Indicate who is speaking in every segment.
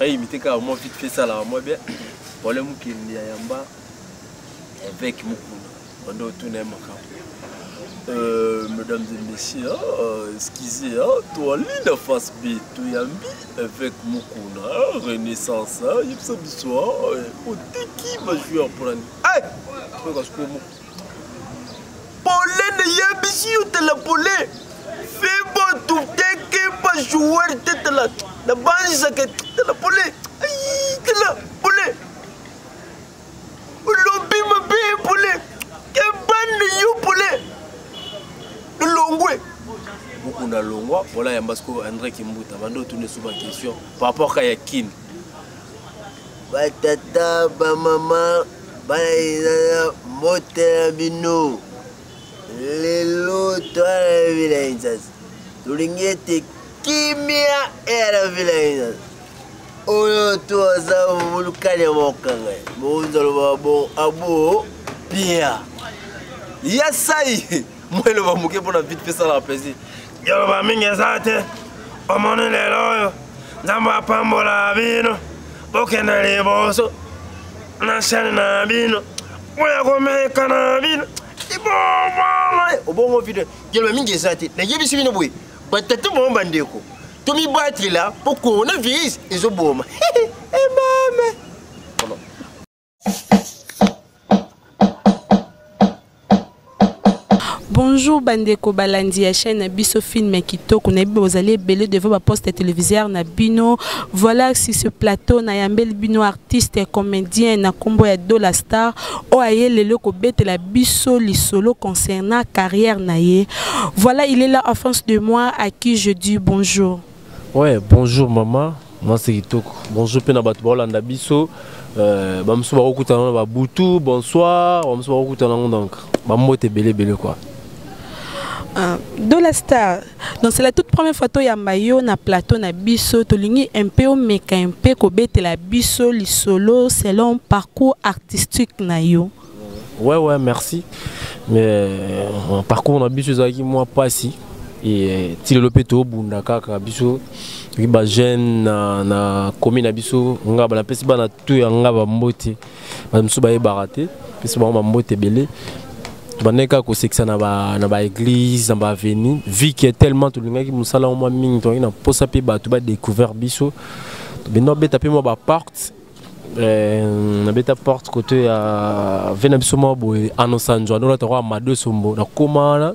Speaker 1: ayimite kaka mwa vite fait esalaka mwa bien pole mokili ya yamba eveke mokuna bande otuna ye makambo mesdames et messieurs, euh, excusez, hein, toi, l'île face B, tu y as mis Évêque Mukuna, hein, Renaissance, hein, yebisa biso, hein, eh, otiki ba joueurs pour l'année. Hey! Oyo kasi ko moko. Polene yebisi yo tela pole. Febo tuteke ba joueurs tetela. Na banza ke tela pole. Ayi tela pole. olobi mabe pole kebande yo pole lolongwe mokunda longwa pola yamba sikoyo andré kimbuta banda otuna esu baquestion par rapport ka ya kini
Speaker 2: batata bamama bana ezala mbote na bino lelo toala vila insasi tolingi ete kimia era vila insasi oyo to aza bolukani ya mokanga bokonza loba bo abo pia
Speaker 1: ya sai mo eloba moke mpo na vite mpe esalaka plaisir
Speaker 3: yoloba mingi eza te omoni lelo oyo nzambe apambola bino bokende liboso na shani na bino boya komeka na bino
Speaker 2: ibomana obongo vide yoloba mingi eza te nayebisi bino boye batata bango bandeko tomibatela mpo coronavirus ezoboma emame eh,
Speaker 4: bonjour bandeko balandi ya chaîne na biso film ya kitoko na yebi bozali ebele devant baposte ya téléviseur na bino voilà sur ce plateau nayambeli bino art artiste comedien na kombo ya Dola Star oyo aye lelo kobetela biso lisolo concernant carrière na ye. Voilà, il est là en face de moi à qui je dis bonjour.
Speaker 1: Ouais, bonjour maman. Mwasi kitoko. Bonjour mpe na bato baolanda biso. Euh, bamosusu bakokutana na babutu, bonsoir, bamosusu bakokutana yango donc bambote ebele ebele quoi.
Speaker 4: Uh, Dola Star, donc c'est la toute première fois toyamba yo na plateau na biso tolingi un peu omeka un peu kobetela biso lisolo selon parcours artistique na yo
Speaker 1: ouais ouais merci mais euh, parcours na biso ezalaki mwa mpasi euh, ti lelo mpe tobunda kaka biso soki bajeune na, na komi na biso ngaba napesi bana tu ya ngaba mbote bato mosusu bayebaka te pesi bango bambote ebele tobandaki kaka kosekisa na baeglise na baaveni vi ke tellement tolingaki mosala yango mwa mingi tozalaki na mposa mpe bato badecouvert biso tobenda kobeta mpe mwa baporte eh, nabeta porte kote ya ve na biso mwa boye anosanjwa nolata kwa mado esombo nakoma wana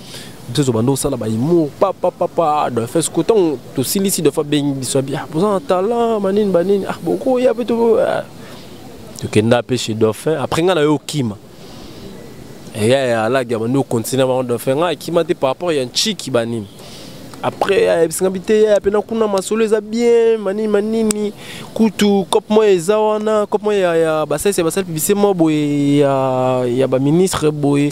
Speaker 1: biso ezo banda osala bahumour papapapa dofes ko ntango tosilisi dofa bengi biso abi ah, boza na talent banini banini ah bokoya mpe ah. tokenda mpe chez dauphin après ngai na yo okima eya alagi abandi ocontinue bango dauphin ngai akima te par rapport ya nciki banini après ayebisi ngai te ya mpena kuna masolo eza bien manini manini kutu cop moko eza wana cop moko ya basalisi ya basali publicité moko boye ya baministre boye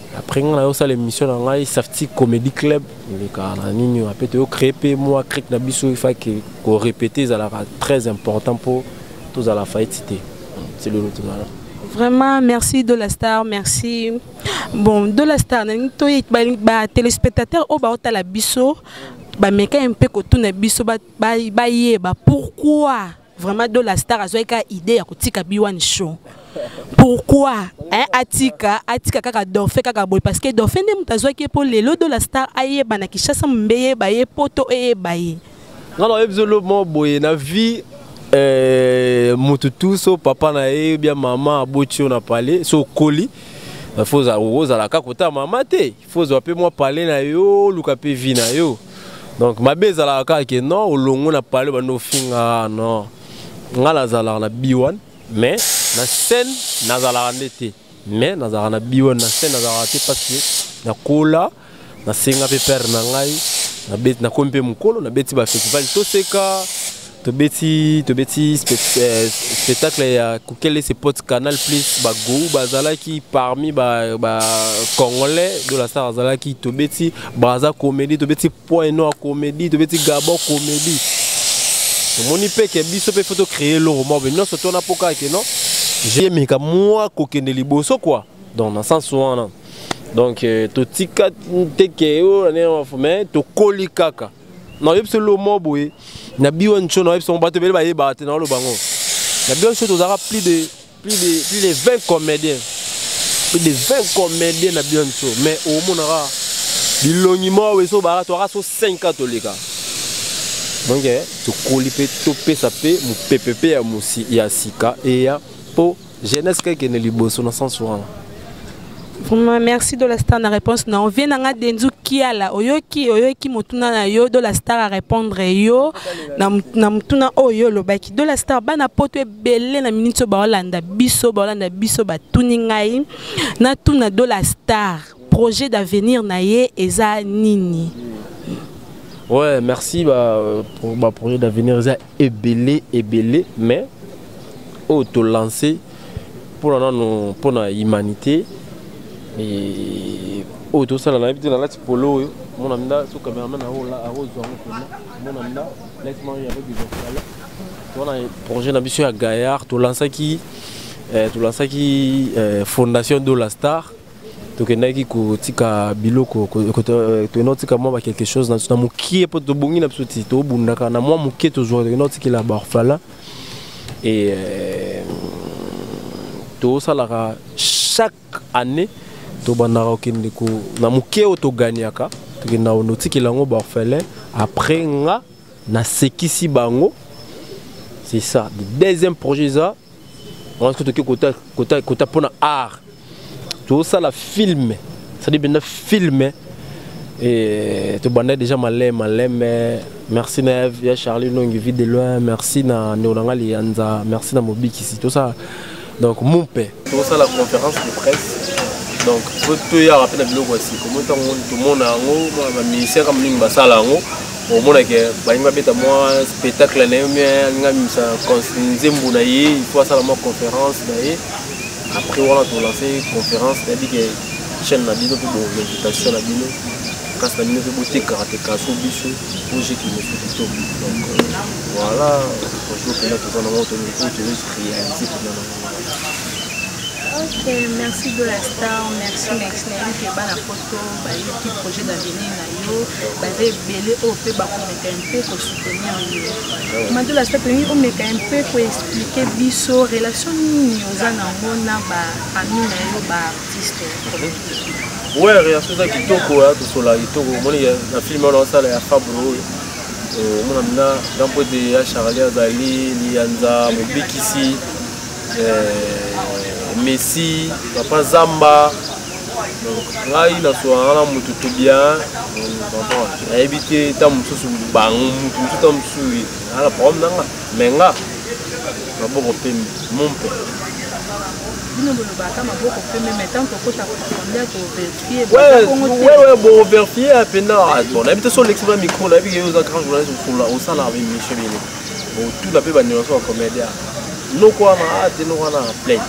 Speaker 1: après ngai nayosala émission na ngai safti comedy club eleka na nini ape toyo créé mpe mwa crite na biso ifake korépéte ezalaka très important mpo tozala faiti te selelo tozala
Speaker 4: vraiment merci de la star merci bon de la star nalingi toye batelespectateur oyo baotala biso bameka mpe kotuna biso bayeba pourquoi vraiment do la star azwaki kaka idée ya kotika biwan show pourquoi hein, atika atika kaka dorfe kaka boye parce que dorfe nde moto azwaki ye mpo lelo do la star ayeba na kinshasa mombe eyeba ye poto eyeba ye
Speaker 1: nga nayebi zolo moko boye na vie eh, motu tu so papa na ye bia mama aboti yo na pale so okoli fo ozala kaka kotala mama te faut zwa pe mwa palais na yo luka pe vie na yo donc mabe ezalaka kaka ke non olongo na palais bandi ofinga ah, non ngai nazalaka na b1 mais na scène nazalaka nde te mais nazalaka na b1 na scène nazalaka te parce que nakola nasenga pe père na ngai nakomi mpe mokolo nabeti bafestival toseka tobeti tobeti eh, spectacle ya kokele se pote canal plus bagou bazalaki parmi bacongolais ba de la star azalaki tobeti braza comédie tobeti point noir comédie tobeti gabon comédie omoni mpe ke biso mpe fo tocree eloko moko mpe nyonso tona mpo kaka ke non jemeka mwa kokende liboso kua donc na sens wana donc euh, totika te ke oyo oh, mais tokoli kaka na oyebisi olo mo boye na biwa ncho na oyebisi bato ebele bayebaka te na oloba yango na biwa ncho tozalaka plus de plus de plus de 20 comédiens plus de 20 comédiens na biwa ncho mais omonaka bilongi moko boye so baka toaka so 5 a toleka donc tokoli mpe topesa mpe mopepe mpe ya sika eya mpo jeunesse kaka ekende liboso na sens wana
Speaker 4: vraiment merci de la star na réponse na ovie na nga denzu kiala oyoki oyoki motuna na yo de la star a répondre yo na motuna oyo olobaki de la star bana poto ebele na miniti oyo baolanda biso baolanda biso batuni ngai natuna de la star projet d'avenir na ye eza nini
Speaker 1: ouais merci ba, euh, pour, ba projet d'avenir eza ebele ebele mais oyo to lance mpona nano mpona humanité oyo tosala nayebi te nalati polo oyo mona mda so cameraman akozwa ngo mpena mona mda lati mwa yango bizakala wana projet na biso ya gaillard tolansaki eh, tolansaki eh, fondation de la star tokendaki kotika biloko euh, toyenda kotika mwa bakelke chose na mokie mpo tobongi na biso ti tobundaka na mwa moke tozwa tokenda kotikela baorphelin e euh, tosalaka chaque année tobandaka kokende na moke oyo toganiaka tokenda notikela yango baorphelin après nga nasekisi bango c'est ça le deuxième projet eza wana soki toke kota, kota, kota mpo na art tosala filme sadi mpenza filme e, tobandaki déjà maleme maleme merci na ya charlie longi vie de loin merci na ndeko na ngai liyanza merci na mobikisi tosala donc mumpe tosala conférence de presse donc toyaka mpe na biloko ya sika omo ntango tomona yango baministère kama mingi basala yango omona ke balingi babeta mwa spectacle na ye mi alingi amimisa nzembo na ye il faut asala mwa conférence na ye après wana tolance conférence nayebi ke chaîne na bino mpe boinvitation na bino kasi na bino mpe botekaka te kaso biso ojeki mosu kitoko donc euh, voilà ojo mpena toza nango tozo réalise mpena nango
Speaker 4: Ok, merci de la star, merci merci na yebi keba na poto bayoki projet d'avenir na yo baza ebele oyo mpe bakomeka mpe kosoutenir yo mado la star tolingi omeka mpe koexplike biso relation nini oza nango na baami na yo baartiste
Speaker 1: ouais relation eza kitoko tosola kitoko omoni na filme wana osala ya fabre oyo omona eh, mina grand poete ya charlie azali liyanza mobikisi eh, messi papa zamba ngai nasolaka na moto to bien nayebi te ta mosusu bango moto mosusu ta mosusu ala problème nanga me nga maboko pembe mompe
Speaker 4: bino bolobaka maboko pembe me ntango tokota kolia
Speaker 1: ko wewe wewe bo verifie apenda ah, bon nayebi te so olekisi na micro nayebi ke yo oza grand journaliste osolola osala émission bini otuna mpe bandeko so bacomédia noko wana ah, te noko wana play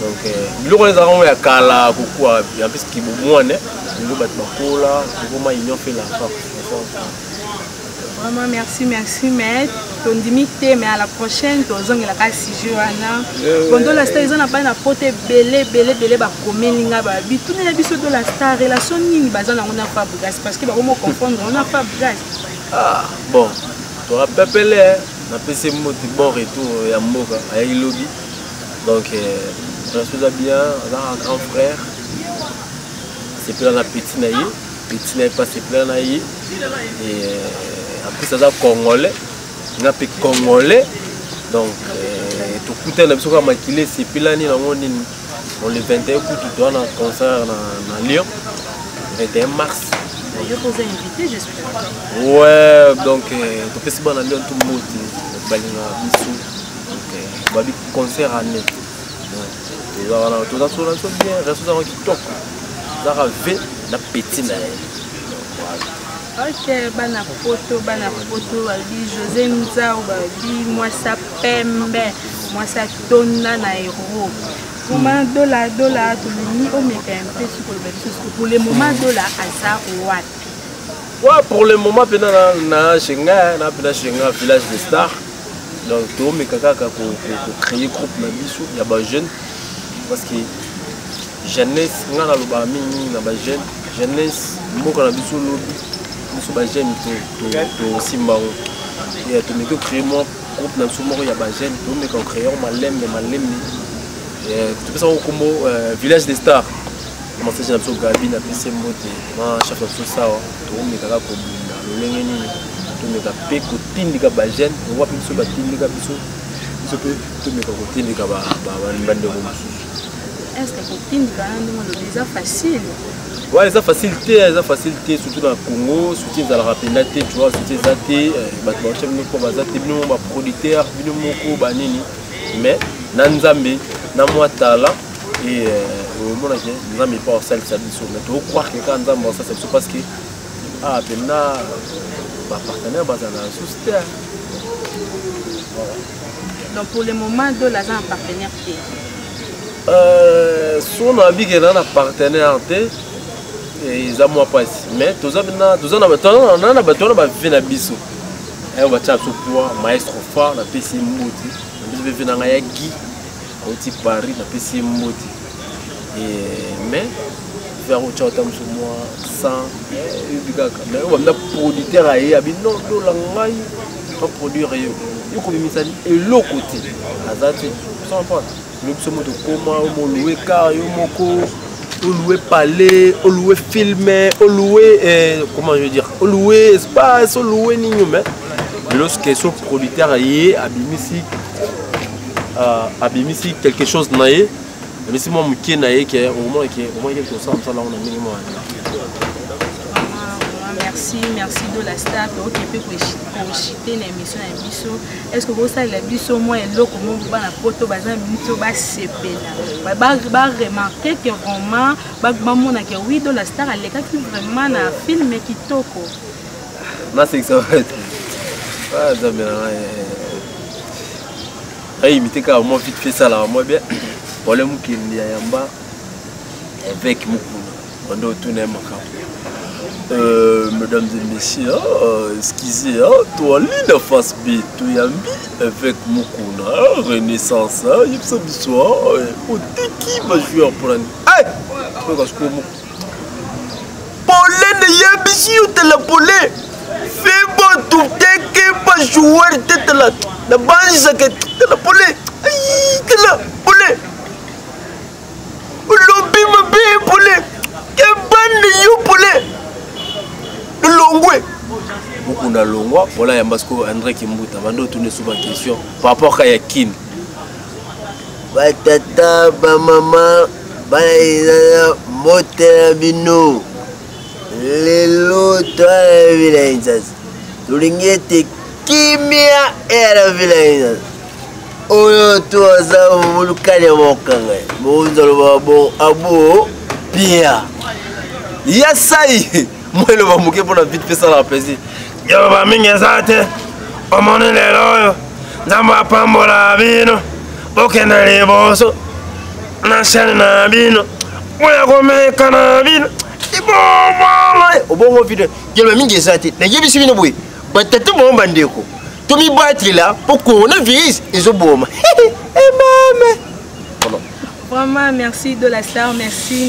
Speaker 1: donc euh, biloko wana ezalaka ngo ya kala kokua en plus kibomwane lelo bato bakola ekoma union mpe la femme
Speaker 4: Vraiment merci merci mais tondimi te mais à la prochaine tozongela ka sujet wana eh bon dola star eza na pai na poto ebele ebele ebele bakomeli nga ba bituni na biso dola star relation nini baza nango na fabrigas parce que bakomi oconfondre yango na fabrigas
Speaker 1: ah, bon torapepele eh. napesi moti bon retour ya mboka ayaki lobi donc rasoza eh, bien aza grand frère sepela na peti na ye petit na ye mpe asepela na ye eh, en plus aza congolais nga mpe congolais donc eh, tokutani na biso kaka makila esepelani nango nini bon le 21 kutu toa na concert na lyon 21 mars ouais donc eh, topesi bana lyon to mbote balinga biso babi concert année eza wana toza solo biso bien resto yango kitoko ezaka v na petit na ye
Speaker 4: ok bana poto bana poto balobi josé nzau balobi mwasi ya pembe mwasi ya tonda na europe moma hmm. dola dola tolongi omeka ya mpe soki oloba biso soko pour le moment dola aza wapi
Speaker 1: wa pour le moment mpena na shenga na mpena shenga village de star donc toomeka kaka kocreye groupe na biso ya bajeune parce que jeunesse ngai nalobaka mingimingi na bajeune jeunesse mboka na biso lobi biso bajeune tosimba yango ya tomeki ocreye mwa groupe na biso moko ya bajeune toomeka ocreye yango malembe malembe topesaka nkombo village de star Message na biso Gabi na pese mbote na chef na biso sawa tokomeka kaka kobunda lolenge nini tomeka mpe kotindika bagene okoa mpe biso batindika biso biso mpe tomeka kotindika bandeko mosusu
Speaker 4: estce kotindika na ndenge olobi eza facile
Speaker 1: wana eza facile te eza facile te surtout na congo soutien ezalaka mpenza te tu vois soutien eza te eh, bato baotia bino mpo baza te bino moko baproducteur bino moko banini mais na nzambe na mwa tala et euh, omona ke nzambe epa osalisa biso mais tokroire ke kaka nzambe aosalisa biso parce que ah mpenza bapartenaire bazala na susi te
Speaker 4: donc pour le moment dola aza na partenaire te euh,
Speaker 1: so na bikela na partenaire te eza mwa mpasi mais toza na bato wana bavive na biso ayo batya biso poa maestro far napesi mbuti na biso vive na ngai ya gi auti paris napesi ye mbote mais vers otya ota mosu mwa 100 eyebi kaka mais oyo bamina producteur aye abi non lola ngai baproduire yo yo kobimisa eloko te aza te comprendre yo biso moto okoma omolue kar yo moko olue palais olue filme olue eh, comment je dire olue espace olue nini mais lorsque so producteur aye abimisi uh, abimisi quelque chose na ye abimisi mwa moke na ye ke okomona ke omonaki kosala mosala yango na ndenge mwa
Speaker 4: merci merci de la star oke mpe koshite na émission ya biso est ce que kosalela biso mwa eloko moko bana poto baza miso basepela baremarke ke vraiment bamonake oui de la star alekaki vraiment na filme kitoko
Speaker 1: nasekisa ah, nzambe na ngai ayimite kaka mwa vite fait esalaka mwa bien ole mokili ya yamba évêque mokuna banda otuna ye makambo Euh, mesdames et messieurs, euh, excusez, hein, toi, Lina Fasbi, Touyambi, avec Mukuna, Renaissance, hein, Yipsa Bissoa, euh, Oteki, Bajuer, Polani. Hey! Hey!
Speaker 2: pole nde yebisi yo tala pole fibo tuteke pa joueur te tala nabanzisake tala pole tala pole olobi mabe pole kebande yo pole lolongwe
Speaker 1: mukunda longwa bola yamba sikoyo andre kimbuta banda otuna esuba question par rapport ka ya kin
Speaker 2: batata bamama bana izala mbote na bino lelo toala ya vila ya nzanza tolingi ete kimia eyala vila ya nzanza oyo to aza molukani ya mokanga bokonzi aloba bo abo pia ya sai mwa eloba moke mpo na vite mpe esalaka plaisir
Speaker 3: yoloba mingi eza te omoni lelo oyo nzambe apambola bino bokende liboso na shani na bino boya komeka na bino
Speaker 2: ibomama obongo video yoloba mingi eza te nayebisi bino boye batata bango bandeko tomibatela mpo coronavirus ezoboma emame eh,
Speaker 4: Vraiment, merci de la star, merci.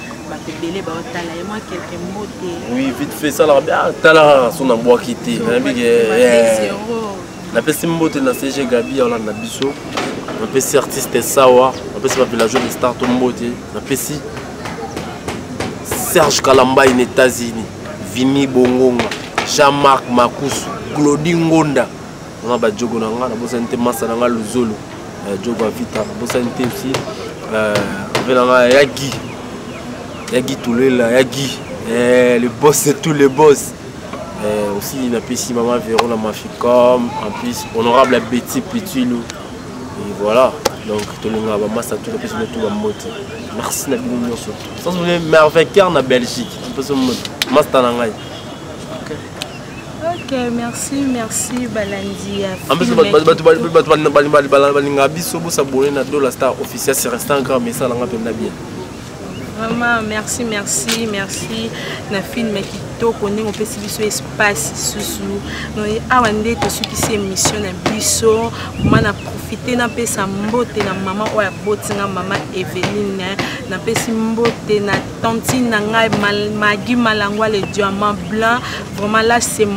Speaker 4: bato ebele baotala ye mwa kelke mbote
Speaker 1: oui vite fait esalaka bia ah, talaka so nabwaki te nayebi ke eh. napesi mbote na cg gabi ya olanda biso napesi artiste sawa napesi bavillageois de star to mbote napesi serge kalambai na états-unis vimi bongonga jean-marc makusu claudi ngonda nga ba jogo na nga nabosani te masa na nga luzolo eh, jogo avita nabosani te si mpe eh, na nga ya gi ya gi tulela ya gi eh, le boss de tous les boss euh, aussi napesi mama vero na maficom en plus honorable abeti pituilu et voilà donc tolingaka bamasa tu napesi bino tu bambote merci na bino nyonso sans oublie mervequer na belgique napesi masta na ngai
Speaker 4: Ok, merci, merci balandi ya
Speaker 1: En plus, balinga biso bosabone na Dola Star officiel, c'est resté un grand message nanga pemna bien.
Speaker 4: Vraiment, merci, merci, merci na film kitoko ndenge opesi biso espace susu awa nde tosukisi émission na biso ma na profite napesa mbote na mama oyo aboti nga mama eveline napesi mbote na tantine na ngai magi malangwa le diamant blanc vraiment là c'est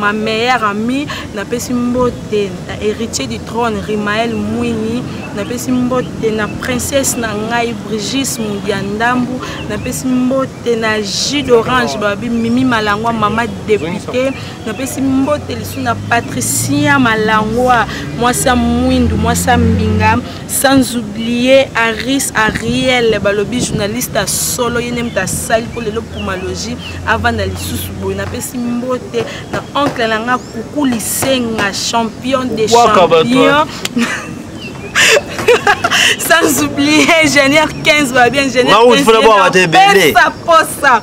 Speaker 4: ma meilleure amie napesi mbote na héritier du trône rimael mwini napesi mbote na princesse na ngai brigis mudia ndambu napesi mbote na jus d'orange babi mimi malangwa mama depute napesi mbote lisusu na patricia malangwa mwasi ya mwindu mwasi ya mbinga sans oublier aris ariel balobi journaliste ya solo ye nde moto asali mpo lelo pumalogie avanda lisusu boye napesi mbote na oncle na nga kuku lisenga champion de champion sans oublier ingénieur 15 babia ingénieur posa
Speaker 2: posa